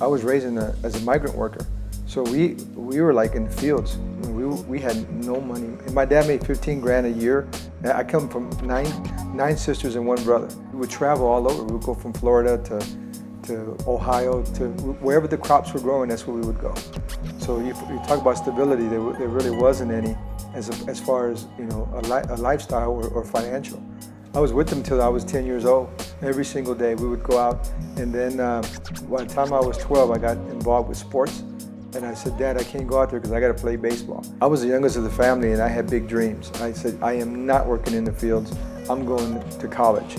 I was raised a, as a migrant worker. So we, we were like in the fields. We, we had no money. My dad made 15 grand a year. I come from nine, nine sisters and one brother. We would travel all over. We would go from Florida to, to Ohio, to wherever the crops were growing, that's where we would go. So you, you talk about stability, there, there really wasn't any as, a, as far as you know a, li a lifestyle or, or financial. I was with them until I was 10 years old. Every single day we would go out and then uh, by the time I was 12 I got involved with sports and I said, Dad, I can't go out there because I got to play baseball. I was the youngest of the family and I had big dreams. I said, I am not working in the fields. I'm going to college.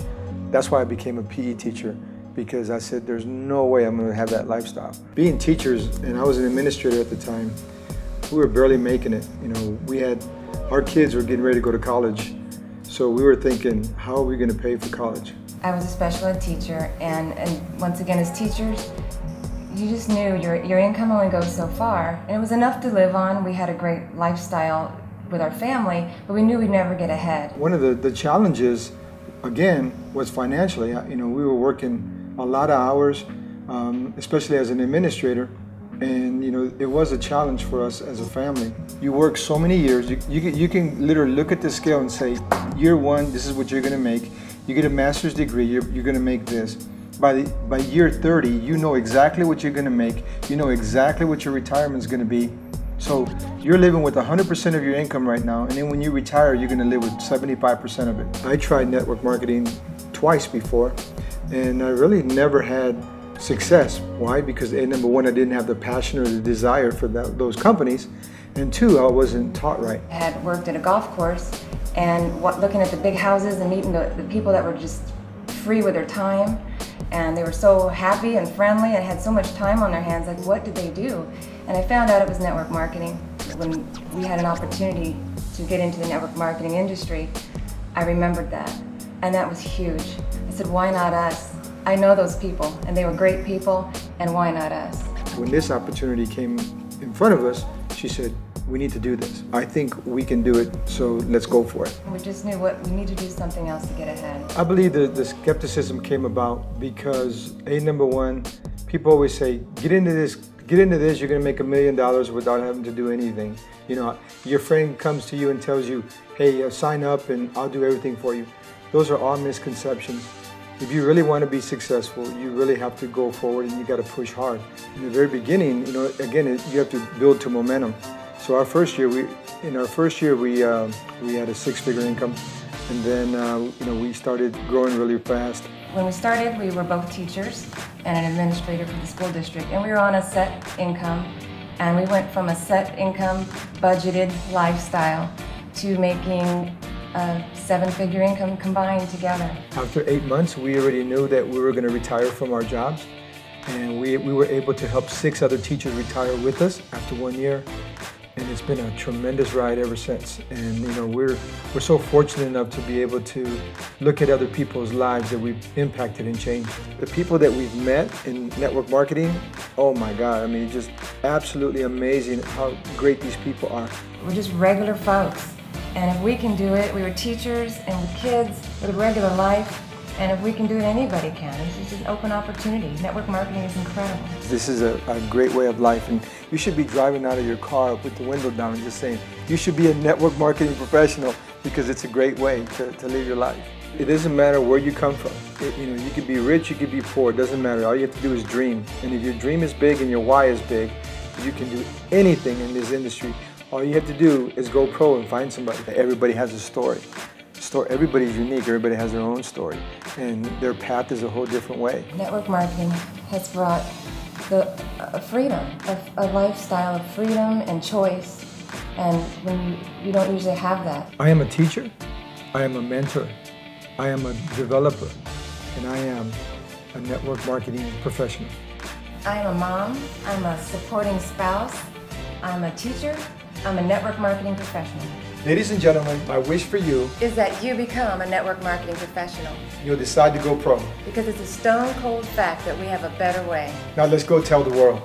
That's why I became a PE teacher because I said, there's no way I'm going to have that lifestyle. Being teachers, and I was an administrator at the time, we were barely making it. You know, we had, our kids were getting ready to go to college so we were thinking, how are we going to pay for college? I was a special ed teacher, and, and once again, as teachers, you just knew your, your income only goes so far. And it was enough to live on. We had a great lifestyle with our family, but we knew we'd never get ahead. One of the, the challenges, again, was financially. You know, we were working a lot of hours, um, especially as an administrator. And you know, it was a challenge for us as a family. You work so many years, you, you, can, you can literally look at the scale and say, year one, this is what you're gonna make. You get a master's degree, you're, you're gonna make this. By, the, by year 30, you know exactly what you're gonna make. You know exactly what your retirement is gonna be. So you're living with 100% of your income right now, and then when you retire, you're gonna live with 75% of it. I tried network marketing twice before, and I really never had success. Why? Because A, number one, I didn't have the passion or the desire for that, those companies, and two, I wasn't taught right. I had worked at a golf course and what, looking at the big houses and meeting the, the people that were just free with their time and they were so happy and friendly and had so much time on their hands, like what did they do? And I found out it was network marketing. When we had an opportunity to get into the network marketing industry, I remembered that. And that was huge. I said, why not us? I know those people, and they were great people, and why not us? When this opportunity came in front of us, she said, we need to do this. I think we can do it, so let's go for it. We just knew what we need to do something else to get ahead. I believe that the skepticism came about because a number one, people always say, get into this, get into this, you're gonna make a million dollars without having to do anything. You know, your friend comes to you and tells you, hey, uh, sign up and I'll do everything for you. Those are all misconceptions. If you really want to be successful, you really have to go forward and you got to push hard. In the very beginning, you know, again, you have to build to momentum. So our first year, we in our first year we uh, we had a six-figure income, and then uh, you know we started growing really fast. When we started, we were both teachers and an administrator for the school district, and we were on a set income, and we went from a set income, budgeted lifestyle to making a seven-figure income combined together. After eight months, we already knew that we were going to retire from our jobs, and we, we were able to help six other teachers retire with us after one year. And it's been a tremendous ride ever since. And you know, we're we're so fortunate enough to be able to look at other people's lives that we've impacted and changed. The people that we've met in network marketing, oh my God, I mean, it's just absolutely amazing how great these people are. We're just regular folks and if we can do it, we were teachers and with kids with a regular life. And if we can do it, anybody can. This is an open opportunity. Network marketing is incredible. This is a, a, great way of life, and you should be driving out of your car with the window down and just saying, you should be a network marketing professional because it's a great way to, to live your life. It doesn't matter where you come from. It, you know, you could be rich, you could be poor. It doesn't matter. All you have to do is dream. And if your dream is big and your why is big, you can do anything in this industry all you have to do is go pro and find somebody. Everybody has a story. Story, everybody's unique, everybody has their own story, and their path is a whole different way. Network marketing has brought the uh, freedom, a, a lifestyle of freedom and choice, and when you, you don't usually have that. I am a teacher, I am a mentor, I am a developer, and I am a network marketing professional. I am a mom, I'm a supporting spouse, I'm a teacher, I'm a network marketing professional. Ladies and gentlemen, my wish for you is that you become a network marketing professional. You'll decide to go pro. Because it's a stone cold fact that we have a better way. Now let's go tell the world.